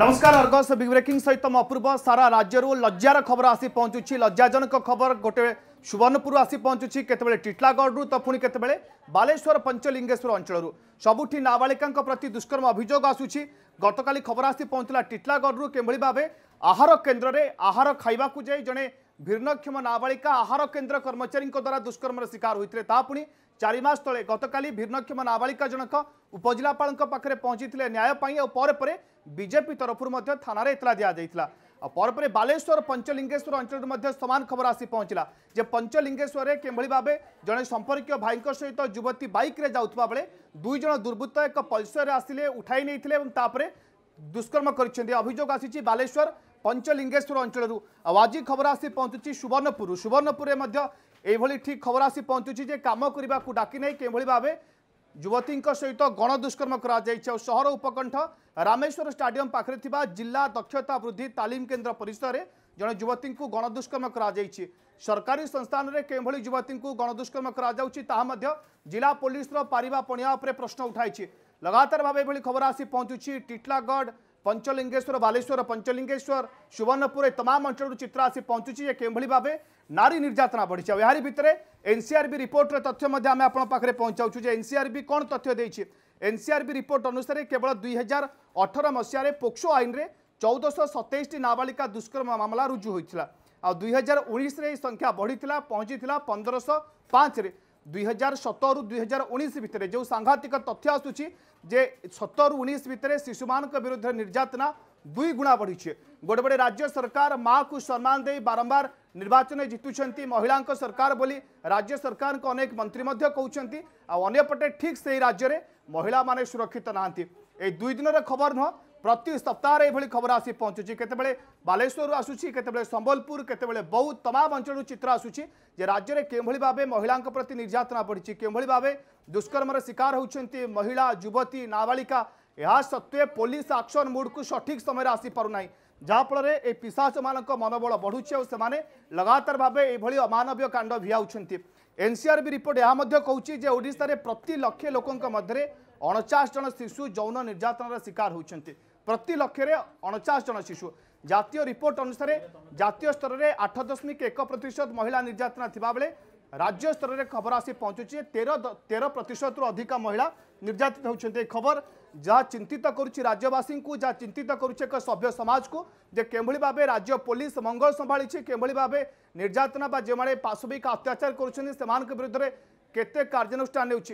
ନମସ୍କାର Argus big breaking ସହିତ ମୁଁ ଅପୂର୍ବ ସାରା ରାଜ୍ୟରୁ ଲଜ୍ଜାର ଖବର ଆସି ପହଞ୍ଚୁଛି ଲଜ୍ଜାଜନକ ଖବର ଗୋଟେ ସୁବର୍ଣ୍ଣପୁର ଆସି ପହଞ୍ଚୁଛି କେତେବେଳେ ଟିଟଲାଗଡ଼ରୁ ତ ପୁଣି କେତେବେଳେ ବାଲେଶ୍ୱର ପଞ୍ଚଲିଙ୍ଗେଶ୍ୱର ଅଞ୍ଚଳରୁ ସବୁଠି ନାବାଳିକାଙ୍କ ପ୍ରତି ଦୁଷ୍କର୍ମ ଅଭିଯୋଗ ଆସୁଛି ଗତକାଲି ଖବର ଆସି ପହଞ୍ଚିଲା ଟିଟଲାଗଡ଼ରୁ କେଭଳି ଭାବେ ଆହାର କେନ୍ଦ୍ରରେ ଆହାର ଖାଇବାକୁ ଯାଇ ଜଣେ ଭିନ୍ନକ୍ଷମ ନାବାଳିକା ଆହାର କେନ୍ଦ୍ର କର୍ମଚାରୀଙ୍କ ଦ୍ୱାରା ଦୁଷ୍କର୍ମର ଶିକାର ହୋଇଥିଲେ ତା ପୁଣି চারি মাস তলে গতকাল ভিন্নক্ষম নাবালিকা জনক উপজেলাপাল পাখে পৌঁছিলে ন্যায় পরে বিজেপি তরফর থানার এতলা দিয়া পরে বালেশ্বর পঞ্চলিঙ্গেশ্বর অঞ্চল সমান খবর আসি পৌঁছলা যে পঞ্চলিঙ্গেশ্বরের কিভাবে ভাবে জনে সম্পর্কীয় ভাই সহিত যুবতী বাইক্রে যাওয়া বেড়ে দুইজন দুর্বৃত্ত এক পলসরে আসলে উঠাই নিয়ে এবং তাপরে দুষ্কর্ম করেছেন অভিযোগ আসিছে বালেশ্বর পঞ্চলিঙ্গেশ্বর অঞ্চলর আজ খবর আসি পৌঁছুছি সুবর্ণপুর সুবর্ণপুরে এইভাবে ঠিক খবর আসি পঞ্চুছি যে কাম করা ডাকি নাই কিভাবে ভাবে যুবতী সহিত গণদুষ্কর্ম করা যাই সহর উপকণ্ঠ রামেশ্বর স্টাডিয়াম পাখে জেলা দক্ষতা বৃদ্ধি তালিম কেন্দ্র পরিসরে জনে যুবতী গণদুষ্কর্ম করা যাই সরকারি সংস্থানের কিভাবে যুবতী গণদুষ্কর্ম করা যাচ্ছে তাহা জেলা পুলিশর পারিবা পণিয়া উপরে প্রশ্ন উঠাইছে লগাতার ভাবে এভাবে খবর আসি পৌঁছুছি টিটলাগড় पंचलिंगेश्वर बालेश्वर पंचलिंगेश्वर सुवर्णपुर तमाम अंचल चित्र आसी पहुंचुची ये केभली भाव नारी निर्यातना बढ़ी है यार भितर एनसीआरबी रिपोर्टर तथ्य आम आपखे पहुंचाऊँ जो एनसीआरबी कौन तथ्य देखिए एनसीआरबी रिपोर्ट अनुसार केवल दुई हजार अठर मसीह पोक्सो आईन में चौदश सतैशटी नाबालिका दुष्कर्म मामला रुजु होता आ दुई हजार उन्नीस संख्या बढ़ी पहुंची पंद्रश पाँच दुई हजार सतर दुई हजार उन्नीस भितर जो सांघातिक तथ्य आसूरी जे सतर उन्नीस भितर शिशु मान विरुद्ध निर्यातना दुई गुणा बढ़ी गोटे बड़े राज्य सरकार माँ को सम्मान दे बारंबार निर्वाचन जितुंट महिला सरकार बोली राज्य सरकार को अनेक मंत्री कहते पटे ठीक से ही राज्य में महिला मैंने सुरक्षित ना दुई दिन खबर नुह प्रति सप्ताह ये खबर आसी पहुँचुची केतेश्वर आसूसी केतबलपुर केत बौद्ध तमाम अंचल चित्र आसूसी राज्य में किभली भाव महिला प्रति निर्यातना बढ़ी किभली भाव दुष्कर्म शिकार होती महिला युवती नाबालिका यह सत्वे पुलिस आक्शन मुड को सठिक समय आसी पारना जहाँफल पिशाच मान मनोबल बढ़ुच्च लगातार भाव यह अमानवीय कांड भिहाँच एनसीआर भी रिपोर्ट यह कौशार प्रति लक्ष लोक अणचाश जन शिशु जौन निर्यातनार शिकार होती প্রতি লক্ষে অণচাশ জন শিশু জাতীয় রিপোর্ট অনুসারে জাতীয় স্তরের আঠ দশমিক এক প্রতিশত মহিলা নির্যাতনা থাকবে রাজ্য স্তরের খবর আসি পৌঁছুছে তের তের প্রতিশত অধিক মহিলা নির্যাতিত হচ্ছেন এই খবর যা চিন্তিত করছে রাজ্যবাসী যা চিন্তিত করছে এক সভ্য সমাজকে যে কেভাবে ভাবে রাজ্য পুলিশ মঙ্গল সম্ভাছে কেভাবে ভাবে নির্যাতনা বা যে পাশবিক অত্যাচার করছেন সে বিরুদ্ধে কেতে কার্যানুষ্ঠান নেওয়া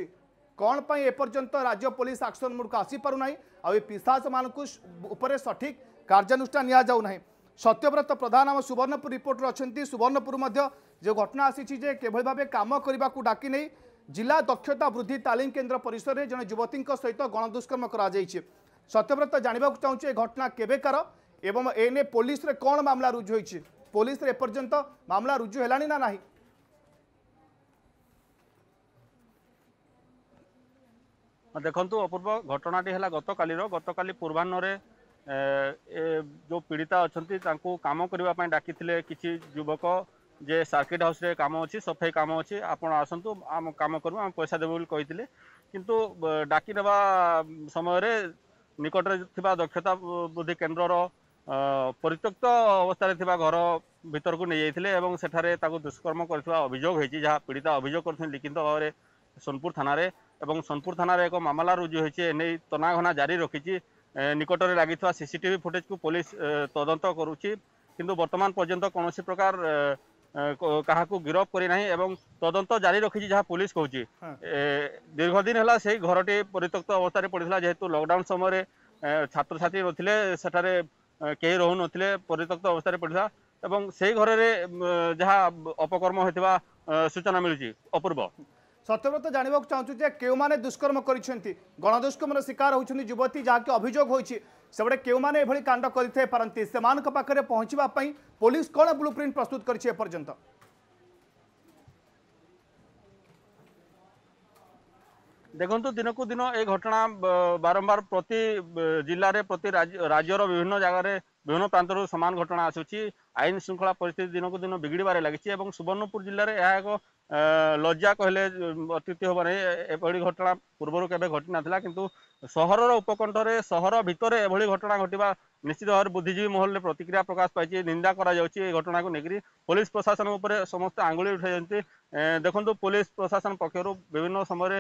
କ'ଣ ପାଇଁ ଏପର୍ଯ୍ୟନ୍ତ ରାଜ୍ୟ ପୋଲିସ ଆକ୍ସନ ମୁଡ଼କୁ ଆସିପାରୁନାହିଁ ଆଉ ଏ ପିଶାଚମାନଙ୍କୁ ଉପରେ ସଠିକ୍ କାର୍ଯ୍ୟାନୁଷ୍ଠାନ ନିଆଯାଉନାହିଁ ସତ୍ୟବ୍ରତ ପ୍ରଧାନ ଆମ ସୁବର୍ଣ୍ଣପୁର ରିପୋର୍ଟର ଅଛନ୍ତି ସୁବର୍ଣ୍ଣପୁର ମଧ୍ୟ ଯେଉଁ ଘଟଣା ଆସିଛି ଯେ କିଭଳି ଭାବେ କାମ କରିବାକୁ ଡାକି ନେଇ ଜିଲ୍ଲା ଦକ୍ଷତା ବୃଦ୍ଧି ତାଲିମ କେନ୍ଦ୍ର ପରିସରରେ ଜଣେ ଯୁବତୀଙ୍କ ସହିତ ଗଣଦୁଷ୍କର୍ମ କରାଯାଇଛି ସତ୍ୟବ୍ରତ ଜାଣିବାକୁ ଚାହୁଁଛୁ ଏ ଘଟଣା କେବେକାର ଏବଂ ଏନେ ପୋଲିସରେ କ'ଣ ମାମଲା ରୁଜୁ ହୋଇଛି ପୋଲିସରେ ଏପର୍ଯ୍ୟନ୍ତ ମାମଲା ରୁଜୁ ହେଲାଣି ନା ନାହିଁ ଦେଖନ୍ତୁ ଅପୂର୍ବ ଘଟଣାଟି ହେଲା ଗତକାଲିର ଗତକାଲି ପୂର୍ବାହ୍ନରେ ଯେଉଁ ପୀଡ଼ିତା ଅଛନ୍ତି ତାଙ୍କୁ କାମ କରିବା ପାଇଁ ଡାକିଥିଲେ କିଛି ଯୁବକ ଯେ ସାର୍କିଟ ହାଉସ୍ରେ କାମ ଅଛି ସଫେଇ କାମ ଅଛି ଆପଣ ଆସନ୍ତୁ ଆମ କାମ କରିବୁ ଆମେ ପଇସା ଦେବୁ ବୋଲି କହିଥିଲେ କିନ୍ତୁ ଡାକି ନେବା ସମୟରେ ନିକଟରେ ଥିବା ଦକ୍ଷତା ବୃଦ୍ଧି କେନ୍ଦ୍ରର ପରିତ୍ୟକ୍ତ ଅବସ୍ଥାରେ ଥିବା ଘର ଭିତରକୁ ନେଇଯାଇଥିଲେ ଏବଂ ସେଠାରେ ତାକୁ ଦୁଷ୍କର୍ମ କରିଥିବା ଅଭିଯୋଗ ହୋଇଛି ଯାହା ପୀଡ଼ିତା ଅଭିଯୋଗ କରିଥିଲେ ଲିଖିତ ଭାବରେ ସୋନପୁର ଥାନାରେ এবং ସୋନପୁର ଥାନାରେ ଏକ ମାମଲା ରୁଜୁ ହୋଇଛି ଏନେଇ ତନାଘନା ଜାରି ରଖିଛି ନିକଟରେ ଲାଗିଥିବା ସିସିଟିଭି ଫୁଟେଜକୁ ପୋଲିସ ତଦନ୍ତ କରୁଛି କିନ୍ତୁ ବର୍ତ୍ତମାନ ପର୍ଯ୍ୟନ୍ତ କୌଣସି ପ୍ରକାର କାହାକୁ ଗିରଫ କରିନାହିଁ ଏବଂ ତଦନ୍ତ ଜାରି ରଖିଛି ଯାହା ପୋଲିସ କହୁଛି ଦୀର୍ଘଦିନ ହେଲା ସେଇ ଘରଟି ପରିତ୍ୟକ୍ତ ଅବସ୍ଥାରେ ପଡ଼ିଥିଲା ଯେହେତୁ ଲକଡାଉନ ସମୟରେ ଛାତ୍ରଛାତ୍ରୀ ନଥିଲେ ସେଠାରେ କେହି ରହୁନଥିଲେ ପରିତ୍ୟକ୍ତ ଅବସ୍ଥାରେ ପଡ଼ିଥିଲା ଏବଂ ସେଇ ଘରରେ ଯାହା ଅପକର୍ମ ହୋଇଥିବା ସୂଚନା ମିଳୁଛି ଅପୂର୍ବ सत्यव्रत जानवाक चाहूँ क्यों दुष्कर्म कर गणदुष्कर्म शिकार होती युवती जहाँकि अभोग होने के भाई कांड करते पहुँचापी पुलिस कौन ब्लू प्रिंट प्रस्तुत कर देखु दिन कु दिन ये घटना बारंबार प्रति जिले प्रति राज्य राज्यर विभिन्न जगार বিভিন্ন প্রান্তর সমান ঘটনা আসুচি আইন শৃঙ্খলা পরিস্থিতি দিনকু দিন বিগিড়বার লাগিছে এবং সুবর্ণপুর জেলার এ এক লজ্জা কহিলে অত্যুক্তি হব না এভাবে ঘটনা পূর্বর কেবে ঘটি না কিন্তু সহরর উপকণ্ঠে সহর ভিতরে এভাবে ঘটনা ঘটিবা নিশ্চিত ভাবে বুদ্ধিজীবী মহলের প্রতিক্রিয়া প্রকাশ পাইছে নিন্দা করা যাচ্ছে এই ঘটনাকে নেই পুলিশ প্রশাসন উপরে সমস্ত আঙ্গুলি উঠাই দেখুন পুলিশ প্রশাসন পক্ষর বিভিন্ন সময়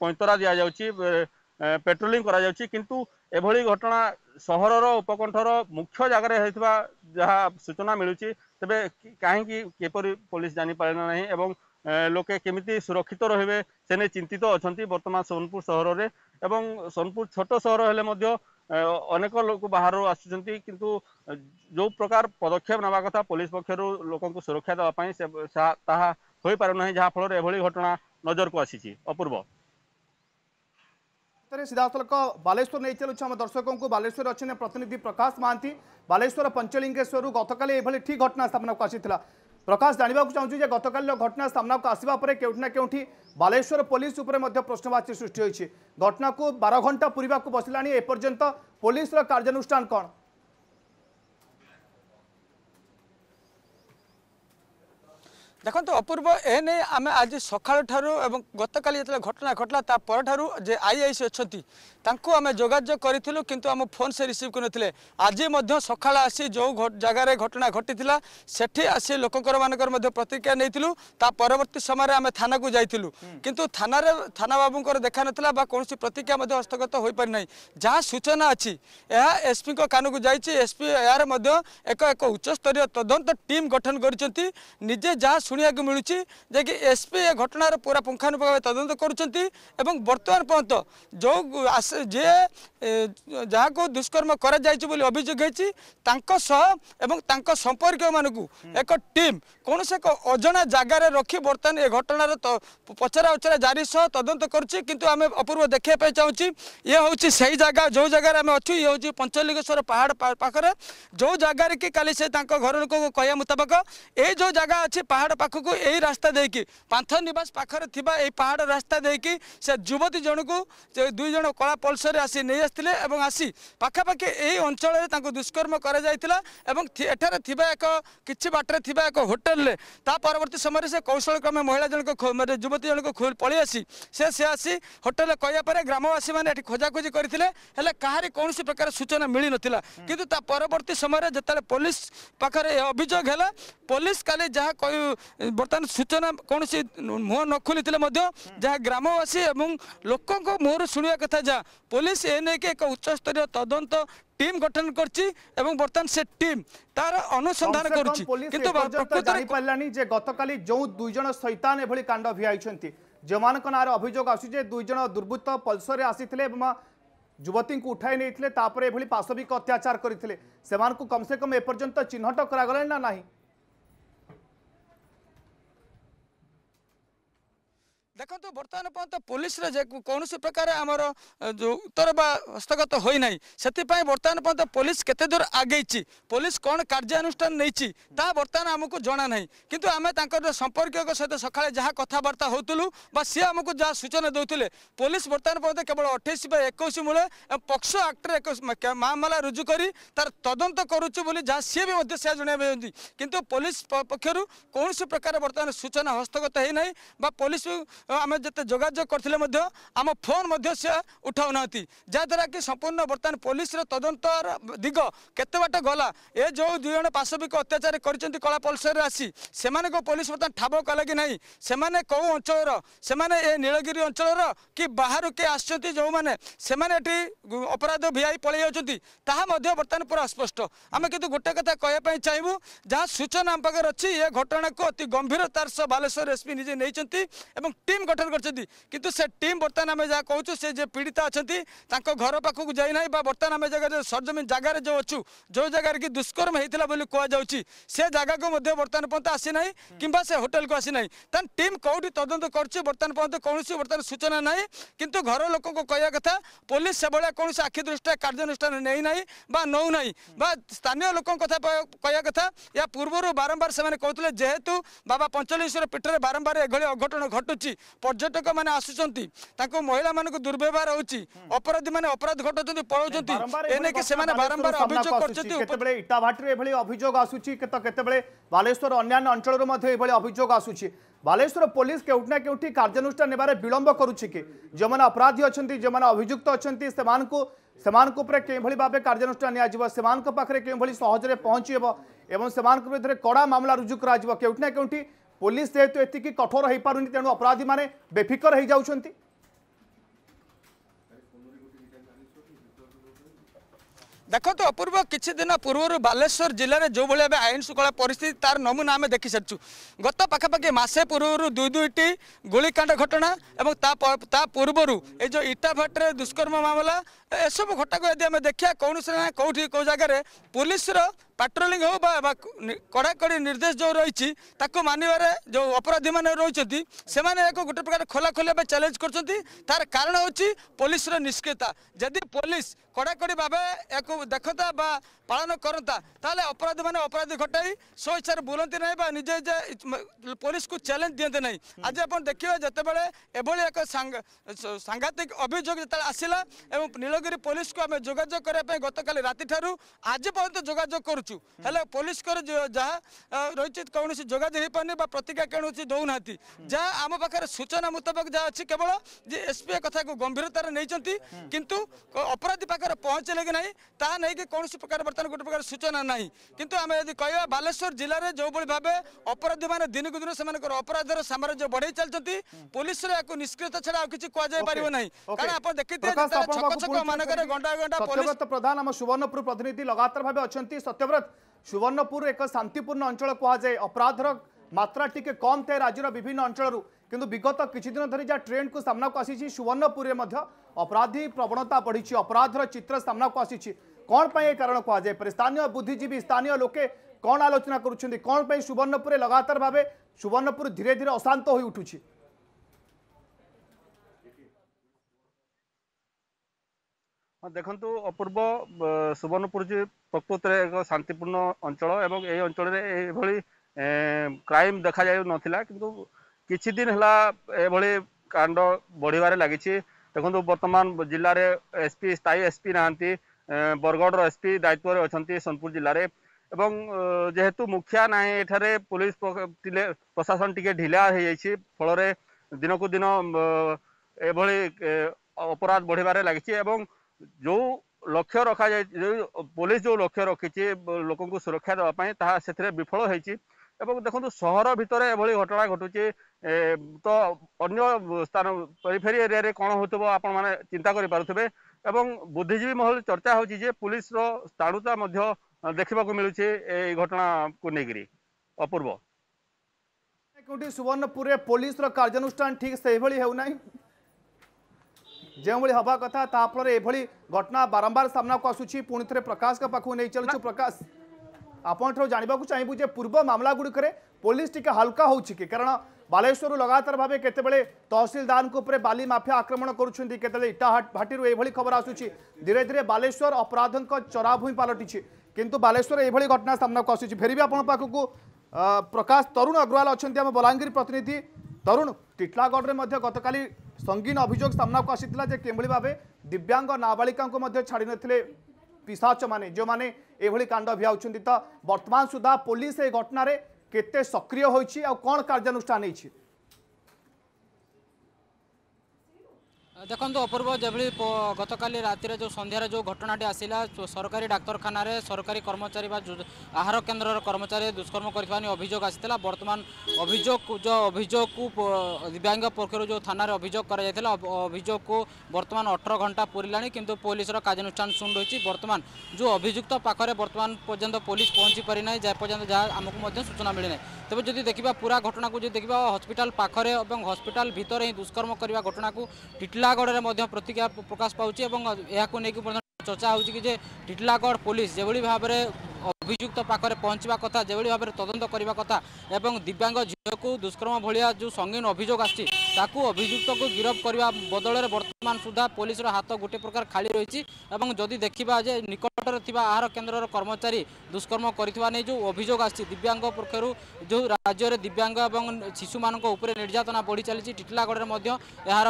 পৈতরা দিয়া যাচ্ছে পেট্রোলিং କରାଯାଉଛି କିନ୍ତୁ ଏଭଳି ଘଟଣା ସହରର ଉପକଣ୍ଠର ମୁଖ୍ୟ ଜାଗାରେ ହୋଇଥିବା ଯାହା ସୂଚନା ମିଳୁଛି ତେବେ କାହିଁକି କିପରି ପୋଲିସ ଜାଣିପାରିଲା ନାହିଁ ଏବଂ ଲୋକେ କେମିତି ସୁରକ୍ଷିତ ରହିବେ ସେ ନେଇ ଚିନ୍ତିତ ଅଛନ୍ତି ବର୍ତ୍ତମାନ ସୋନପୁର ସହରରେ ଏବଂ ସୋନପୁର ଛୋଟ ସହର ହେଲେ ମଧ୍ୟ ଅନେକ ଲୋକ ବାହାରୁ ଆସୁଛନ୍ତି କିନ୍ତୁ ଯେଉଁ ପ୍ରକାର ପଦକ୍ଷେପ ନେବା କଥା ପୋଲିସ ପକ୍ଷରୁ ଲୋକଙ୍କୁ ସୁରକ୍ଷା ଦେବା ପାଇଁ ତାହା ହୋଇପାରୁନାହିଁ ଯାହାଫଳରେ ଏଭଳି ଘଟଣା ନଜରକୁ ଆସିଛି ଅପୂର୍ବ तरह सीधासल बालेश्वर नहीं चलू आम दर्शकों को बालेश्वर अच्छे प्रतिनिधि प्रकाश महांती बालेश्वर पंचलिंगेश्वर गतका ये ठीक घटना सामना को आसी प्रकाश जानवा चाहूँ जो गतकाल घटना सामना को आसवापर केउठना के बालेश्वर पुलिस प्रश्नवाची सृष्टि होती घटना को बार घंटा पूरा बसला एपर्यंत पुलिस कार्यानुष्ठान कौन দেখুন অপূর্ব এ নেই আমি আজ সকাল ঠার এবং গতকাল যেত ঘটনা ঘটলা তারপর ঠার যে আইআইসি অনেক তাঁকু আমি যোগাযোগ করেছিল কিন্তু আমার ফোন সে রিসিভ করে নিলে আজ সকাল আসি যে জায়গার ঘটনা ঘটি সেটি আসি লোকর মানকর প্রতিক্রিয়া নিয়েছিল তা পরবর্তী সময় আমি থানাকে যাই কিন্তু থানার থানা বাবুঙ্কর দেখা নাই বা কোণী প্রতিক্রিয়া হস্তগত হয়ে পারি না যা সূচনা আছে এসপি কানকু যাই এসপি এর এক এক উচ্চস্তরীয় তদন্ত টিম গঠন করেছেন নিজে যা ଶୁଣିବାକୁ ମିଳୁଛି ଯେ କି ଏସ୍ପି ଏ ଘଟଣାର ପୁରା ପୁଙ୍ଖାନୁପୁଙ୍ଖ ଭାବେ ତଦନ୍ତ କରୁଛନ୍ତି ଏବଂ ବର୍ତ୍ତମାନ ପର୍ଯ୍ୟନ୍ତ ଯେଉଁ ଯିଏ ଯାହାକୁ ଦୁଷ୍କର୍ମ କରାଯାଇଛି ବୋଲି ଅଭିଯୋଗ ହୋଇଛି ତାଙ୍କ ସହ ଏବଂ ତାଙ୍କ ସମ୍ପର୍କୀୟମାନଙ୍କୁ ଏକ ଟିମ୍ କୌଣସି ଏକ ଅଜଣା ଜାଗାରେ ରଖି ବର୍ତ୍ତମାନ ଏ ଘଟଣାର ପଚରା ଉଚରା ଜାରି ସହ ତଦନ୍ତ କରୁଛି କିନ୍ତୁ ଆମେ ଅପୂର୍ବ ଦେଖିବା ପାଇଁ ଚାହୁଁଛି ଇଏ ହେଉଛି ସେଇ ଜାଗା ଯେଉଁ ଜାଗାରେ ଆମେ ଅଛୁ ଇଏ ହେଉଛି ପଞ୍ଚଲିଙ୍ଗେଶ୍ୱର ପାହାଡ଼ ପାଖରେ ଯେଉଁ ଜାଗାରେ କି କାଲି ସେ ତାଙ୍କ ଘର ଲୋକଙ୍କୁ କହିବା ମୁତାବକ ଏଇ ଯେଉଁ ଜାଗା ଅଛି ପାହାଡ଼ পাখু এই রাস্তা দিয়ে পাথ নিবাস পাখে থাকা এই পাহাড় রাস্তা দিয়ে সে যুবতী জনক দুই জন কলা পলসরে আসি নিয়ে আসলে এবং আসি পাখাপাখি এই অঞ্চলের তাঁর দুষ্কর্ম করা যাই এবং এখানে এক কিছু বাটরে থাকা এক হোটেলে তা পরবর্তী সময় সে কৌশলক্রমে মহিলা জনক যুবতী জনক পড়ে আসি সে সে আসি হোটেলে কয়া পরে গ্রামবাসী মানে এটি খোঁজাখোঁজি করে হলে কাহারি কৌশি প্রকার সূচনা মিলি নথিলা কিন্তু তা পরবর্তী সময় যেত পুলিশ পাখে অভিযোগ হল পুলিশ কালি যা ବର୍ତ୍ତମାନ ସୂଚନା କୌଣସି ମୁହଁ ନ ଖୋଲିଥିଲେ ମଧ୍ୟ ଯାହା ଗ୍ରାମବାସୀ ଏବଂ ଲୋକଙ୍କ ମୁହଁରୁ ଶୁଣିବା କଥା ଯାହା ପୋଲିସ ଏ ନେଇକି ଏକ ଉଚ୍ଚସ୍ତରୀୟ ତଦନ୍ତ টিম গঠন করছি এবং বর্তমান সে টিম তার অনুসন্ধান করছি কিন্তু পারলানি যে গতকালি যে দুইজন শৈতান এভাবে কাণ্ড ভিআইছেন যেমানক নাঁরে অভিযোগ আসছে যে দুইজন দুর্বৃত্ত পলসরে আসিলে এবং যুবতী উঠাই নিয়ে তাপরে এভাবে পাশবিক অত্যাচার করে সে কমসে কম এপর্যন্ত চিহ্নট করা না না ଦେଖନ୍ତୁ ବର୍ତ୍ତମାନ ପର୍ଯ୍ୟନ୍ତ ପୋଲିସର ଯେ କୌଣସି ପ୍ରକାର ଆମର ଉତ୍ତର ବା ହସ୍ତଗତ ହୋଇନାହିଁ ସେଥିପାଇଁ ବର୍ତ୍ତମାନ ପର୍ଯ୍ୟନ୍ତ ପୋଲିସ କେତେ ଦୂର ଆଗେଇଛି ପୋଲିସ କ'ଣ କାର୍ଯ୍ୟାନୁଷ୍ଠାନ ନେଇଛି ତାହା ବର୍ତ୍ତମାନ ଆମକୁ ଜଣାନାହିଁ କିନ୍ତୁ ଆମେ ତାଙ୍କର ସମ୍ପର୍କୀୟଙ୍କ ସହିତ ସକାଳେ ଯାହା କଥାବାର୍ତ୍ତା ହେଉଥିଲୁ ବା ସିଏ ଆମକୁ ଯାହା ସୂଚନା ଦେଉଥିଲେ ପୋଲିସ ବର୍ତ୍ତମାନ ପର୍ଯ୍ୟନ୍ତ କେବଳ ଅଠେଇଶ ବା ଏକୋଇଶ ମୂଳେ ପକ୍ସୋ ଆକ୍ଟରେ ଏକ ମାମଲା ରୁଜୁ କରି ତାର ତଦନ୍ତ କରୁଛୁ ବୋଲି ଯାହା ସିଏ ବି ମଧ୍ୟ ସେୟା ଜଣାଇଛନ୍ତି କିନ୍ତୁ ପୋଲିସ ପକ୍ଷରୁ କୌଣସି ପ୍ରକାର ବର୍ତ୍ତମାନ ସୂଚନା ହସ୍ତଗତ ହେଇନାହିଁ ବା ପୋଲିସ ଆମେ ଯେତେ ଯୋଗାଯୋଗ କରିଥିଲେ ମଧ୍ୟ ଆମ ଫୋନ୍ ମଧ୍ୟ ସେ ଉଠାଉନାହାନ୍ତି ଯାହାଦ୍ୱାରା କି ସମ୍ପୂର୍ଣ୍ଣ ବର୍ତ୍ତମାନ ପୋଲିସର ତଦନ୍ତର ଦିଗ କେତେ ବାଟ ଗଲା ଏ ଯେଉଁ ଦୁଇ ଜଣ ପାଶବିକ ଅତ୍ୟାଚାର କରିଛନ୍ତି କଳା ପଲସରରେ ଆସି ସେମାନଙ୍କୁ ପୋଲିସ ବର୍ତ୍ତମାନ ଠାବ କଲା କି ନାହିଁ ସେମାନେ କେଉଁ ଅଞ୍ଚଳର ସେମାନେ ଏ ନୀଳଗିରି ଅଞ୍ଚଳର କି ବାହାରୁ କିଏ ଆସିଛନ୍ତି ଯେଉଁମାନେ ସେମାନେ ଏଠି ଅପରାଧ ଭିଆଇ ପଳେଇ ଯାଉଛନ୍ତି ତାହା ମଧ୍ୟ ବର୍ତ୍ତମାନ ପୁରା ଅସ୍ପଷ୍ଟ ଆମେ କିନ୍ତୁ ଗୋଟେ କଥା କହିବା ପାଇଁ ଚାହିଁବୁ ଯାହା ସୂଚନା ଆମ ପାଖରେ ଅଛି ଏ ଘଟଣାକୁ ଅତି ଗମ୍ଭୀରତାର ସହ ବାଲେଶ୍ୱର ଏସ୍ପି ନିଜେ ନେଇଛନ୍ତି ଏବଂ টিম গঠন করছেন কিন্তু সে টিম বর্তমান আমি যা কৌছু সে যে পীড়িতা অনেক তাঁর ঘর পাখক যাই না বা বর্তমান আমি জায়গায় সরজমিন জায়গায় যে অছু যে জায়গায় কি দুষ্কর্ম হয়েছিল বলে কুযাচ্ছি সে জায়গাকে বর্তমান পর্যন্ত আসি না কিংবা সে হোটেলকে আসি না তার টিম কোটি তদন্ত করছে বর্তমান পর্যন্ত কৌশি বর্তমান সূচনা না কিন্তু ঘর লোক কয়া কথা পুলিশ সেভাবে কৌশি আখি দৃষ্টি কার্যানুষ্ঠান নেই না বা নৌ না বা স্থানীয় লোক কথা কয়া কথা ইয়া পূর্ব বারম্বার সে কৌলে যেহেতু বাবা পঞ্চলেশ্বর পীঠের বারম্বার এভাবে অঘটন ঘটুছি পর্যটক মানে আসুচার তাঁর মহিলা মানুষ দুর্ব্যবহার হচ্ছে অপরাধী মানে অপরাধ ঘটাচ্ছেন পলাউছেন এনেকি সে বারম্বার অভিযোগ করছেন কেতবে ইটাভাটির এভাবে অভিযোগ আসুচি তো কেতবে বালেশ্বর অন্যান্য অঞ্চলর মধ্যে এভাবে অভিযোগ আসুচি বালেশ্বর পুলিশ কেউটি না কেউটি কার্যানুষ্ঠান নেবার বিলম্ব করুছি কি যে অপরাধী অনেক যে অভিযুক্ত অনেক সে ସେମାନଙ୍କ ଉପରେ କେଉଁଭଳି ଭାବେ କାର୍ଯ୍ୟାନୁଷ୍ଠାନ ନିଆଯିବ ସେମାନଙ୍କ ପାଖରେ କେଉଁଭଳି ସହଜରେ ପହଞ୍ଚିହେବ ଏବଂ ସେମାନଙ୍କ ବିରୁଦ୍ଧରେ କଡ଼ା ମାମଲା ରୁଜୁ କରାଯିବ କେଉଁଠି ନା କେଉଁଠି পুলিশ যেহেতু এটিকি কঠোর হয়ে পুনি তেমন অপরাধী মানে বেফিকর হয়ে যাচ্ছেন দেখন্তু অপূর্ব কিছু দিন পূর্বর বালেশ্বর জেলার যেভাবে এবার আইন শৃঙ্খলা পরিস্থিতি তার নমুনা আমি দেখি সারিছু গত পাখাপাখি মাসে পূর্বর দুই দুইটি গুলিকাণ্ড ঘটনা এবং তা পূর্বর এই যে ইটাভাটরে দুষ্কর্ম মামলা এসব ঘটনাকে যদি আমি দেখা কৌশি না কোটি কেউ জায়গায় পুলিশর ପାଟ୍ରୋଲିଂ ହେଉ ବା କଡ଼ାକଡ଼ି ନିର୍ଦ୍ଦେଶ ଯେଉଁ ରହିଛି ତାକୁ ମାନିବାରେ ଯେଉଁ ଅପରାଧୀମାନେ ରହିଛନ୍ତି ସେମାନେ ଏହାକୁ ଗୋଟେ ପ୍ରକାର ଖୋଲାଖୋଲି ଭାବେ ଚ୍ୟାଲେଞ୍ଜ କରୁଛନ୍ତି ତା'ର କାରଣ ହେଉଛି ପୋଲିସର ନିଷ୍କ୍ରିୟତା ଯଦି ପୋଲିସ কড়াকড়ি ভাবে একু দেখতা বা পালন করতা তাহলে অপরাধী মানে অপরাধী ঘটাই স্বইচ্ছার বুলতি না বা নিজে পুলিশ কু চ্যালেঞ্জ দিতে না আজ আপনার দেখবে যেতবে এভাবে এক সাংঘাতিক অভিযোগ যেত আসলা এবং নীলগিরি পুলিশকে আমি যোগাযোগ করা গতকাল রাতে ঠার আজ পর্যন্ত যোগাযোগ করছু হলে পুলিশকর যা রয়েছে কৌশি যোগাযোগ হয়ে পারে বা প্রতিক্রিয়া কৌশি না যা আমার পাখে সূচনা মুতাবক যা অবল যে এসপি কথা গম্ভীরতার নিয়েছেন কিন্তু অপরাধী পাখে ପାଖରେ ପହଞ୍ଚିଲେ କି ନାହିଁ ତାହା ନେଇକି କୌଣସି ପ୍ରକାର ବର୍ତ୍ତମାନ ଗୋଟେ ପ୍ରକାର ସୂଚନା ନାହିଁ କିନ୍ତୁ ଆମେ ଯଦି କହିବା ବାଲେଶ୍ୱର ଜିଲ୍ଲାରେ ଯେଉଁଭଳି ଭାବେ ଅପରାଧୀମାନେ ଦିନକୁ ଦିନ ସେମାନଙ୍କର ଅପରାଧର ସାମ୍ରାଜ୍ୟ ବଢ଼େଇ ଚାଲିଛନ୍ତି ପୋଲିସର ୟାକୁ ନିଷ୍କ୍ରିୟତା ଛଡ଼ା ଆଉ କିଛି କୁହାଯାଇପାରିବ ନାହିଁ କାରଣ ଆପଣ ଦେଖିଥିବେ ଛକ ଛକ ମାନଙ୍କରେ ଗଣ୍ଡା ଗଣ୍ଡା ସତ୍ୟବ୍ରତ ପ୍ରଧାନ ଆମ ସୁବର୍ଣ୍ଣପୁର ପ୍ରତିନିଧି ଲଗାତାର ଭାବେ ଅଛନ୍ତି ସତ୍ୟବ୍ରତ ସୁବର୍ଣ୍ଣପୁର ଏକ ଶାନ୍ତିପୂର୍ଣ୍ଣ ଅଞ୍ଚଳ କୁହାଯାଏ ଅପରାଧର मात्रा टी कम थे राज्य विभिन्न अंचल कि विगत किद जहाँ ट्रेन को सामना को आसी सुवर्णपुर अपराधी प्रवणता बढ़ी अपराधर चित्र सामना को आसी कौन पर कारण कहुए स्थानीय बुद्धिजीवी स्थानीय लोके कौन आलोचना करुँच कौन पर सुवर्णपुर लगातार भाव सुवर्णपुर धीरे धीरे अशांत हो उठु हाँ देखु अपूर्व सुवर्णपुर जी प्रकृत एक शांतिपूर्ण अंचल एवं ये अंचल ये କ୍ରାଇମ୍ ଦେଖାଯାଉନଥିଲା କିନ୍ତୁ କିଛି ଦିନ ହେଲା ଏଭଳି କାଣ୍ଡ ବଢ଼ିବାରେ ଲାଗିଛି ଦେଖନ୍ତୁ ବର୍ତ୍ତମାନ ଜିଲ୍ଲାରେ ଏସ୍ପି ସ୍ଥାୟୀ ଏସ୍ପି ନାହାନ୍ତି ବରଗଡ଼ର ଏସ୍ପି ଦାୟିତ୍ୱରେ ଅଛନ୍ତି ସୋନପୁର ଜିଲ୍ଲାରେ ଏବଂ ଯେହେତୁ ମୁଖିଆ ନାହିଁ ଏଠାରେ ପୋଲିସ ପ୍ରଶାସନ ଟିକେ ଢିଲା ହୋଇଯାଇଛି ଫଳରେ ଦିନକୁ ଦିନ ଏଭଳି ଅପରାଧ ବଢ଼ିବାରେ ଲାଗିଛି ଏବଂ ଯେଉଁ ଲକ୍ଷ୍ୟ ରଖାଯାଇଛି ଯେଉଁ ପୋଲିସ ଯେଉଁ ଲକ୍ଷ୍ୟ ରଖିଛି ଲୋକଙ୍କୁ ସୁରକ୍ଷା ଦେବା ପାଇଁ ତାହା ସେଥିରେ ବିଫଳ ହୋଇଛି এবও দেখন্ত শহর ভিতর এবলি ঘটনা ঘটুচি তো অন্য স্থান পরিফেরী এরিয়া রে কোন হতব আপন মানে চিন্তা করি পারুতেবে এবং বুদ্ধিজীব মহলে চर्चा होजी जे পুলিশৰ স্থাড়ুতা মধ্য দেখিবাকো মিলুচি এই ঘটনা কো নেগৰি অপৰ্ব কোটি সুবর্ণপুৰে পুলিশৰ কাৰ্যানুষ্ঠান ঠিক সেইভালী হেউ নাই যেমই হবা কথা তা আপলৰ এভালী ঘটনা বৰম্বাৰ সামনা কো আসুচি পুনিতৰে প্রকাশ কা পাখু নে চলুচু প্রকাশ आपंठ जानवाक चाहिए जो पूर्व मामला गुड़िकर पुलिस टी हालका हो कारण बालेश्वर लगातार भाव केत तहसिलदार उपर बाफिया आक्रमण करते इटा भाटी यह खबर आसूसी धीरे धीरे बालेश्वर अपराधों चराभूं पलटि किंतु बालेश्वर यह घटना सामना को आस फेर भी आपको प्रकाश तरुण अग्रवाल अच्छा बलांगीर प्रतिनिधि तरुण टीटलागढ़ में गत संगीन अभोग सामना को आसी भाव दिव्यांग नाबाड़िका छाड़ न ପିସାଚ ମାନେ ଯେଉଁମାନେ ଏଭଳି କାଣ୍ଡ ଭିଆଉଛନ୍ତି ତ ବର୍ତ୍ତମାନ ସୁଦ୍ଧା ପୋଲିସ ଏ ଘଟଣାରେ କେତେ ସକ୍ରିୟ ହୋଇଛି ଆଉ କ'ଣ କାର୍ଯ୍ୟାନୁଷ୍ଠାନ ହେଇଛି ଦେଖନ୍ତୁ ଅପୂର୍ବ ଯେଭଳି ଗତକାଲି ରାତିରେ ଯେଉଁ ସନ୍ଧ୍ୟାରେ ଯେଉଁ ଘଟଣାଟି ଆସିଲା ସରକାରୀ ଡାକ୍ତରଖାନାରେ ସରକାରୀ କର୍ମଚାରୀ ବା ଆହାର କେନ୍ଦ୍ରର କର୍ମଚାରୀ ଦୁଷ୍କର୍ମ କରିଥିବା ନେଇ ଅଭିଯୋଗ ଆସିଥିଲା ବର୍ତ୍ତମାନ ଅଭିଯୋଗ ଯେଉଁ ଅଭିଯୋଗକୁ ଦିବ୍ୟାଙ୍ଗ ପକ୍ଷରୁ ଯେଉଁ ଥାନାରେ ଅଭିଯୋଗ କରାଯାଇଥିଲା ଅଭିଯୋଗକୁ ବର୍ତ୍ତମାନ ଅଠର ଘଣ୍ଟା ପୂରିଲାଣି କିନ୍ତୁ ପୋଲିସର କାର୍ଯ୍ୟାନୁଷ୍ଠାନ ଶୂନ ରହିଛି ବର୍ତ୍ତମାନ ଯେଉଁ ଅଭିଯୁକ୍ତ ପାଖରେ ବର୍ତ୍ତମାନ ପର୍ଯ୍ୟନ୍ତ ପୋଲିସ ପହଞ୍ଚି ପାରିନାହିଁ ଯାହା ପର୍ଯ୍ୟନ୍ତ ଯାହା ଆମକୁ ମଧ୍ୟ ସୂଚନା ମିଳିନାହିଁ ତେବେ ଯଦି ଦେଖିବା ପୁରା ଘଟଣାକୁ ଯଦି ଦେଖିବା ହସ୍ପିଟାଲ ପାଖରେ ଏବଂ ହସ୍ପିଟାଲ ଭିତରେ ହିଁ ଦୁଷ୍କର୍ମ କରିବା ଘଟଣାକୁ ଟିଟିଲା ଟିଟିଲାଗଡ଼ରେ ମଧ୍ୟ ପ୍ରତିକ୍ରିୟା ପ୍ରକାଶ ପାଉଛି ଏବଂ ଏହାକୁ ନେଇକି ଚର୍ଚ୍ଚା ହେଉଛି କି ଯେ ଟିଟିଲାଗଡ଼ ପୋଲିସ ଯେଭଳି ଭାବରେ ଅଭିଯୁକ୍ତ ପାଖରେ ପହଞ୍ଚିବା କଥା ଯେଭଳି ଭାବରେ ତଦନ୍ତ କରିବା କଥା ଏବଂ ଦିବ୍ୟାଙ୍ଗ ଝିଅକୁ ଦୁଷ୍କର୍ମ ଭଳିଆ ଯେଉଁ ସଙ୍ଗୀନ ଅଭିଯୋଗ ଆସିଛି ତାକୁ ଅଭିଯୁକ୍ତକୁ ଗିରଫ କରିବା ବଦଳରେ ବର୍ତ୍ତମାନ ସୁଦ୍ଧା ପୋଲିସର ହାତ ଗୋଟିଏ ପ୍ରକାର ଖାଲି ରହିଛି ଏବଂ ଯଦି ଦେଖିବା ଯେ ନିକଟରେ ଥିବା ଆହାର କେନ୍ଦ୍ରର କର୍ମଚାରୀ ଦୁଷ୍କର୍ମ କରିଥିବା ନେଇ ଯେଉଁ ଅଭିଯୋଗ ଆସିଛି ଦିବ୍ୟାଙ୍ଗ ପକ୍ଷରୁ ଯେଉଁ ରାଜ୍ୟରେ ଦିବ୍ୟାଙ୍ଗ ଏବଂ ଶିଶୁମାନଙ୍କ ଉପରେ ନିର୍ଯାତନା ବଢ଼ି ଚାଲିଛି ଟିଟିଲାଗଡ଼ରେ ମଧ୍ୟ ଏହାର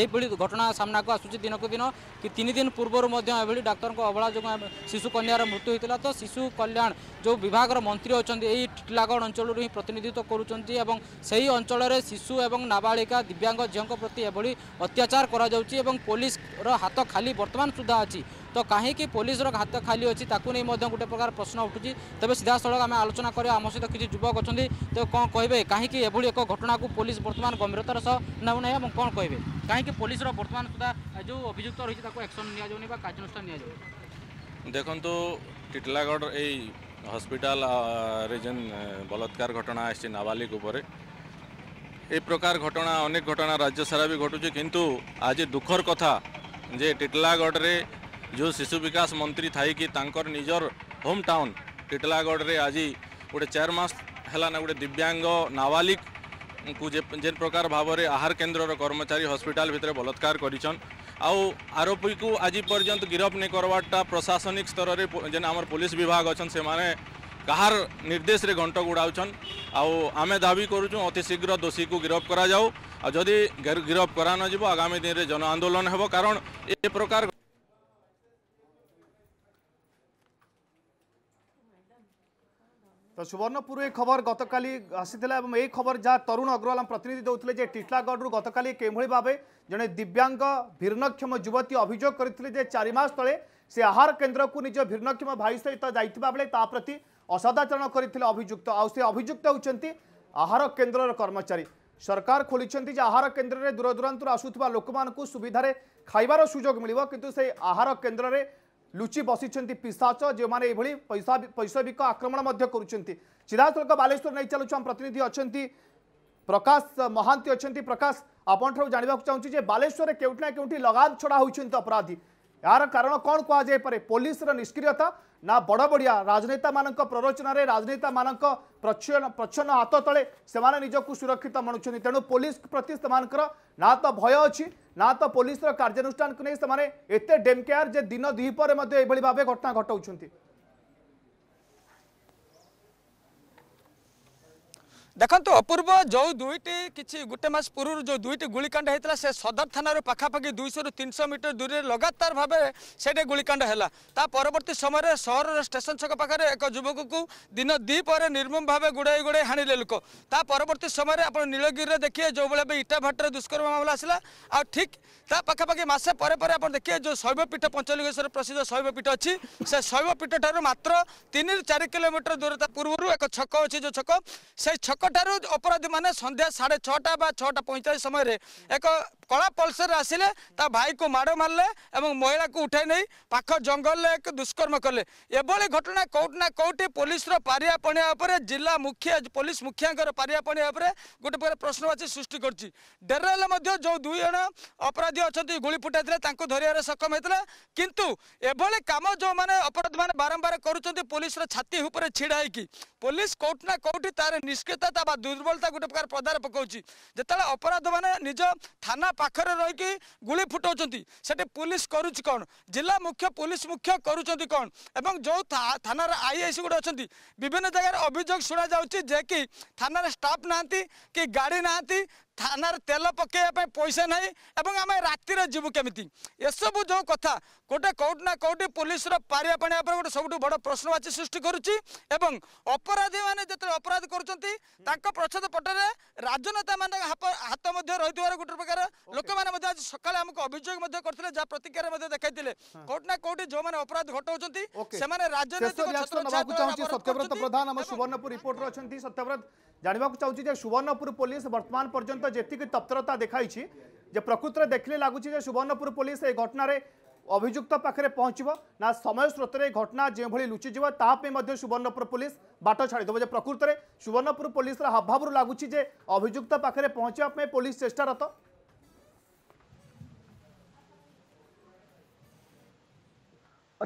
ଏହିଭଳି ଘଟଣା ସାମ୍ନାକୁ ଆସୁଛି ଦିନକୁ ଦିନ କି ତିନି ଦିନ ପୂର୍ବରୁ ମଧ୍ୟ ଏଭଳି ଡାକ୍ତରଙ୍କ ଅବହେଳା ଯୋଗୁଁ ଶିଶୁ କନ୍ୟାର ମୃତ୍ୟୁ ହୋଇଥିଲା ତ ଶିଶୁ କଲ୍ୟାଣ ଯେଉଁ ବିଭାଗର ମନ୍ତ୍ରୀ ଅଛନ୍ତି ଏହି ଟିଟିଲାଗଡ଼ ଅଞ୍ଚଳରୁ ହିଁ ପ୍ରତିନିଧିତ୍ୱ କରୁଛନ୍ତି ହେଉଛନ୍ତି ଏବଂ ସେହି ଅଞ୍ଚଳରେ ଶିଶୁ ଏବଂ ନାବାଳିକା ଦିବ୍ୟାଙ୍ଗ ଝିଅଙ୍କ ପ୍ରତି ଏଭଳି ଅତ୍ୟାଚାର କରାଯାଉଛି ଏବଂ ପୋଲିସର ହାତ ଖାଲି ବର୍ତ୍ତମାନ ସୁଦ୍ଧା ଅଛି ତ କାହିଁକି ପୋଲିସର ହାତ ଖାଲି ଅଛି ତାକୁ ନେଇ ମଧ୍ୟ ଗୋଟେ ପ୍ରକାର ପ୍ରଶ୍ନ ଉଠୁଛି ତେବେ ସିଧାସଳଖ ଆମେ ଆଲୋଚନା କରିବା ଆମ ସହିତ କିଛି ଯୁବକ ଅଛନ୍ତି ତ କ'ଣ କହିବେ କାହିଁକି ଏଭଳି ଏକ ଘଟଣାକୁ ପୋଲିସ ବର୍ତ୍ତମାନ ଗମ୍ଭୀରତାର ସହ ନେଉନାହିଁ ଏବଂ କ'ଣ କହିବେ କାହିଁକି ପୋଲିସର ବର୍ତ୍ତମାନ ସୁଦ୍ଧା ଯେଉଁ ଅଭିଯୁକ୍ତ ରହିଛି ତାକୁ ଆକ୍ସନ୍ ନିଆଯାଉନି ବା କାର୍ଯ୍ୟାନୁଷ୍ଠାନ ନିଆଯାଉନି ଦେଖନ୍ତୁ ଟିଟଲାଗଡ଼ ଏଇ हस्पिटाल जेन बलात्कार घटना आसी प्रकार घटना अनेक घटना राज्य सारा भी घटू किंतु आज दुखर कथा जे टिटलागढ़ रे जो शिशु विकास मंत्री थाई कि तांकर निजर होम टाउन टिटलागढ़ रे आज गोटे चार मास हेलाना गोटे दिव्यांग नाबालिक को जेन प्रकार भाव में आहार केन्द्र कर्मचारी हस्पिटाल भितर बलात्कार करछन आरोपी को आज पर्यंत गिरफ्त नहीं करवाटा प्रशासनिक स्तर में जेन आम पुलिस विभाग अच्छा से मैंने कहार निर्देश रे घंट गुड़ाऊन आम दावी करुचु अति शीघ्र दोषी को गिरफ्त करा जाऊ जदि गिरफ्त करा आगामी दिन में जन आंदोलन हो कारण ए प्रकार সুবর্ণপুর এই খবর গতকালি আসিলা এবং এই খবর যা তরুণ অগ্রওয়াল প্রতিনিধি দেলে যে টিটলাগড়ু গতকালি কেভাবে ভাবে জনে দিব্যাঙ্গ ভিন্নক্ষম যুবতী অভিযোগ করে যে চারি মাস তলে সে আহার কেন্দ্রক নিজ ভিন্নক্ষম ভাই সহিত যাই বেড়ে তা প্রতি অসদাচরণ করে অভিযুক্ত সে অভিযুক্ত হচ্ছেন আহার কেন্দ্রর কর্মচারী সরকার খোলিছেন যে আহার কেন্দ্রে দূরদূরান্তর আসুক লোক সুবিধার খাইবার সুযোগ মিলব কিন্তু সেই আহার কেন্দ্রে লুচি বসিছেন পিসাচ যে এইভাবে পয়সা বৈষয়িক আক্রমণ করছেন সিধাসলখ বালেশ্বর নেই চালু আম প্রতিনিধি অনেক প্রকাশ মহান্তি অনেক প্রকাশ আপনার জাঁয়া চাহুছি যে বালেশ্বরের কেউটি না কেউটি লগাম ছড়া হয়েছেন অপরাধী এর কারণ কম কুযাইপরে পুলিশের নিষ্ক্রিয়তা ନା ବଡ଼ବଡ଼ିଆ ରାଜନେତାମାନଙ୍କ ପ୍ରରୋଚନାରେ ରାଜନେତାମାନଙ୍କ ପ୍ରଚ୍ଛନ୍ନ ପ୍ରଚ୍ଛନ୍ନ ହାତ ତଳେ ସେମାନେ ନିଜକୁ ସୁରକ୍ଷିତ ମଣୁଛନ୍ତି ତେଣୁ ପୋଲିସ ପ୍ରତି ସେମାନଙ୍କର ନା ତ ଭୟ ଅଛି ନା ତ ପୋଲିସର କାର୍ଯ୍ୟାନୁଷ୍ଠାନକୁ ନେଇ ସେମାନେ ଏତେ ଡେମକେୟାର ଯେ ଦିନ ଦୁଇ ପରେ ମଧ୍ୟ ଏଭଳି ଭାବେ ଘଟଣା ଘଟାଉଛନ୍ତି ଦେଖନ୍ତୁ ଅପୂର୍ବ ଯେଉଁ ଦୁଇଟି କିଛି ଗୋଟେ ମାସ ପୂର୍ବରୁ ଯେଉଁ ଦୁଇଟି ଗୁଳିକାଣ୍ଡ ହେଇଥିଲା ସେ ସଦର ଥାନାରୁ ପାଖାପାଖି ଦୁଇଶହରୁ ତିନିଶହ ମିଟର ଦୂରରେ ଲଗାତାର ଭାବେ ସେଠି ଗୁଳିକାଣ୍ଡ ହେଲା ତା ପରବର୍ତ୍ତୀ ସମୟରେ ସହରର ଷ୍ଟେସନ ଛକ ପାଖରେ ଏକ ଯୁବକକୁ ଦିନ ଦ୍ୱିପରେ ନିର୍ମମ ଭାବେ ଗୁଡ଼ାଇ ଗୁଡ଼ାଇ ହାଣିଲେ ଲୋକ ତା ପରବର୍ତ୍ତୀ ସମୟରେ ଆପଣ ନୀଳଗିରିରେ ଦେଖିବେ ଯେଉଁଭଳି ଏବେ ଇଟାଭାଟରେ ଦୁଷ୍କର୍ମ ମାମଲା ଆସିଲା ଆଉ ଠିକ୍ ତା ପାଖାପାଖି ମାସେ ପରେ ପରେ ଆପଣ ଦେଖିବେ ଯେଉଁ ଶୈବପୀଠ ପଞ୍ଚଲିଙ୍ଗେଶ୍ୱର ପ୍ରସିଦ୍ଧ ଶୈବପୀଠ ଅଛି ସେ ଶୈବପୀଠଠାରୁ ମାତ୍ର ତିନିରୁ ଚାରି କିଲୋମିଟର ଦୂରତା ପୂର୍ବରୁ ଏକ ଛକ ଅଛି ଯେଉଁ ଛକ ସେଇ ଛକ ସେପଟରୁ ଅପରାଧୀମାନେ ସନ୍ଧ୍ୟା ସାଢ଼େ ଛଅଟା ବା ଛଅଟା ପଇଁଚାଳିଶ ସମୟରେ ଏକ କଳା ପଲ୍ସର ଆସିଲେ ତା ଭାଇକୁ ମାଡ଼ ମାରିଲେ ଏବଂ ମହିଳାକୁ ଉଠାଇ ନେଇ ପାଖ ଜଙ୍ଗଲରେ ଏକ ଦୁଷ୍କର୍ମ କଲେ ଏଭଳି ଘଟଣା କେଉଁଠି ନା କେଉଁଠି ପୋଲିସର ପାରିଆ ପଣିଆ ଉପରେ ଜିଲ୍ଲା ମୁଖିଆ ପୋଲିସ ମୁଖିଆଙ୍କର ପାରିଆ ପଣିଆ ଉପରେ ଗୋଟେ ପ୍ରକାର ପ୍ରଶ୍ନବାଚୀ ସୃଷ୍ଟି କରିଛି ଡେରାଲେ ମଧ୍ୟ ଯେଉଁ ଦୁଇ ଜଣ ଅପରାଧୀ ଅଛନ୍ତି ଗୁଳି ଫୁଟାଇଥିଲେ ତାଙ୍କୁ ଧରିବାରେ ସକ୍ଷମ ହେଇଥିଲା କିନ୍ତୁ ଏଭଳି କାମ ଯେଉଁମାନେ ଅପରାଧୀମାନେ ବାରମ୍ବାର କରୁଛନ୍ତି ପୋଲିସର ଛାତି ଉପରେ ଛିଡ଼ା ହେଇକି ପୋଲିସ କେଉଁଠି ନା କେଉଁଠି ତାର ନିଷ୍କ୍ରିୟତା ବା ଦୁର୍ବଳତା ଗୋଟେ ପ୍ରକାର ପଦାରେ ପକାଉଛି ଯେତେବେଳେ ଅପରାଧମାନେ ନିଜ ଥାନା ପାଖରେ ରହିକି ଗୁଳି ଫୁଟାଉଛନ୍ତି ସେଠି ପୁଲିସ କରୁଛି କ'ଣ ଜିଲ୍ଲା ମୁଖ୍ୟ ପୁଲିସ ମୁଖ୍ୟ କରୁଛନ୍ତି କ'ଣ ଏବଂ ଯେଉଁ ଥାନାର ଆଇଆଇସି ଗୋଟେ ଅଛନ୍ତି ବିଭିନ୍ନ ଜାଗାରେ ଅଭିଯୋଗ ଶୁଣାଯାଉଛି ଯେ କି ଥାନାରେ ଷ୍ଟାଫ୍ ନାହାନ୍ତି କି ଗାଡ଼ି ନାହାନ୍ତି থানার তেল পকাইবা পয়সা না এবং আমি রাতে যাবু কমিটি এসবু যে কথা গোটে কোটি না কোটি পুলিশর পারিয়া পাণি উপরে গোটে সবুঠ বড় প্রশ্নবাচী সৃষ্টি করুছি এবং অপরাধী মানে যেত অপরাধ করছেন তাঁর প্রচ্ছদ পটরে রাজনেতা মানে হাত রয়েছে গোটে প্রকার লোক মানে আজ সকালে আমাকে অভিযোগ করলে যা প্রতিক্রিয়া দেখাই কোটি না কোটি যে অপরাধ ঘটাও সে রাজনৈতিক সত্যব্রত প্রধান আমার সুবর্ণপুর রিপোর্টর অনেক সত্যব্রত জাঁয়া চাহুছি যে সুবর্ণপুর পুলিশ বর্তমান পর্যন্ত जी तत्परता देखाई प्रकृत देखने लगुच सुवर्णपुर पुलिस ये घटन अभुक्त पाखे पहुँचव ना समय स्रोत घटना जो भाई लुचिज सुवर्णपुर पुलिस बाट छाड़ प्रकृत में सुवर्णपुर पुलिस हाभाव लगुच अभिजुक्त पाखे पहुँचापे पुलिस चेष्टरत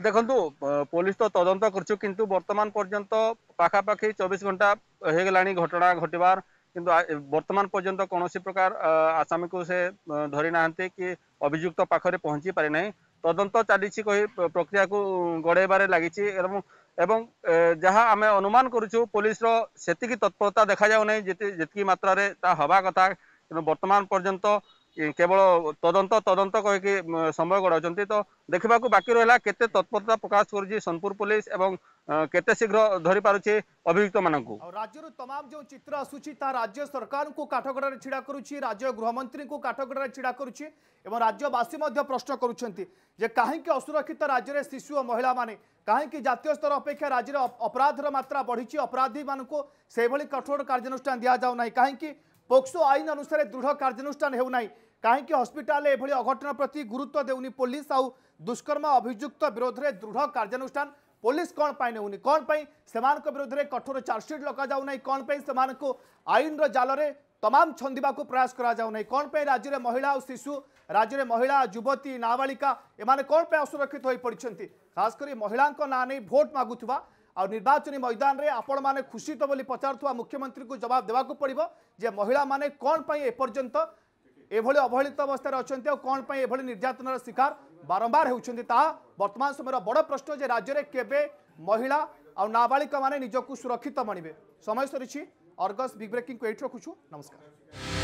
देखु पुलिस तो तदंत कर पर्यटन पखापाखि चौबीस घंटा हो गला घटना घटवार କିନ୍ତୁ ବର୍ତ୍ତମାନ ପର୍ଯ୍ୟନ୍ତ କୌଣସି ପ୍ରକାର ଆସାମୀକୁ ସେ ଧରିନାହାନ୍ତି କି ଅଭିଯୁକ୍ତ ପାଖରେ ପହଞ୍ଚି ପାରିନାହିଁ ତଦନ୍ତ ଚାଲିଛି କହି ପ୍ରକ୍ରିୟାକୁ ଗଡ଼େଇବାରେ ଲାଗିଛି ଏବଂ ଏବଂ ଯାହା ଆମେ ଅନୁମାନ କରୁଛୁ ପୋଲିସର ସେତିକି ତତ୍ପରତା ଦେଖାଯାଉନାହିଁ ଯେତିକି ମାତ୍ରାରେ ତାହା ହେବା କଥା କିନ୍ତୁ ବର୍ତ୍ତମାନ ପର୍ଯ୍ୟନ୍ତ केवल तदंत तदंत कह समय गढ़ाऊँच तो देखा बाकी रहा केत्परता प्रकाश करपुर पुलिस और केीघ्र धरी पार अभियुक्त मान राज्य तमाम जो चित्र आसूर राज्य सरकार को काठगड़ा ढड़ा कर राज्य गृहमंत्री को काठगड़ा ढा कर राज्यवासी प्रश्न कर सुरक्षित राज्य में शिशु और महिला मैंने कहीं जितियों स्तर अपेक्षा राज्य अपराधर मात्रा बढ़ी अपराधी मानक कठोर कार्यानुषान दि जाऊना कहीं ପୋକ୍ସୋ ଆଇନ ଅନୁସାରେ ଦୃଢ଼ କାର୍ଯ୍ୟାନୁଷ୍ଠାନ ହେଉନାହିଁ କାହିଁକି ହସ୍ପିଟାଲରେ ଏଭଳି ଅଘଟଣ ପ୍ରତି ଗୁରୁତ୍ୱ ଦେଉନି ପୋଲିସ ଆଉ ଦୁଷ୍କର୍ମ ଅଭିଯୁକ୍ତ ବିରୋଧରେ ଦୃଢ଼ କାର୍ଯ୍ୟାନୁଷ୍ଠାନ ପୋଲିସ କ'ଣ ପାଇଁ ନେଉନି କ'ଣ ପାଇଁ ସେମାନଙ୍କ ବିରୋଧରେ କଠୋର ଚାର୍ଜସିଟ୍ ଲଗାଯାଉନାହିଁ କ'ଣ ପାଇଁ ସେମାନଙ୍କୁ ଆଇନର ଜାଲରେ ତମାମ ଛନ୍ଦିବାକୁ ପ୍ରୟାସ କରାଯାଉନାହିଁ କ'ଣ ପାଇଁ ରାଜ୍ୟରେ ମହିଳା ଆଉ ଶିଶୁ ରାଜ୍ୟରେ ମହିଳା ଯୁବତୀ ନାବାଳିକା ଏମାନେ କ'ଣ ପାଇଁ ଅସୁରକ୍ଷିତ ହୋଇପଡ଼ିଛନ୍ତି ଖାସ୍ କରି ମହିଳାଙ୍କ ନାଁ ନେଇ ଭୋଟ୍ ମାଗୁଥିବା आवाचन मैदान में आपण मैंने खुशी तो बोली पचार मुख्यमंत्री को जवाब देवाक पड़ो जे महिला मैंने कौन एपर्तंत यह अवहेलित अवस्था अच्छा और कौन पर निर्यातन शिकार बारंबार होती बर्तमान समय बड़ प्रश्न जे राज्य के महिला आ नाबालिका मैंने निजक सुरक्षित मणवे समय सरी अर्गस बिग ब्रेकिंग को ये रखुचु नमस्कार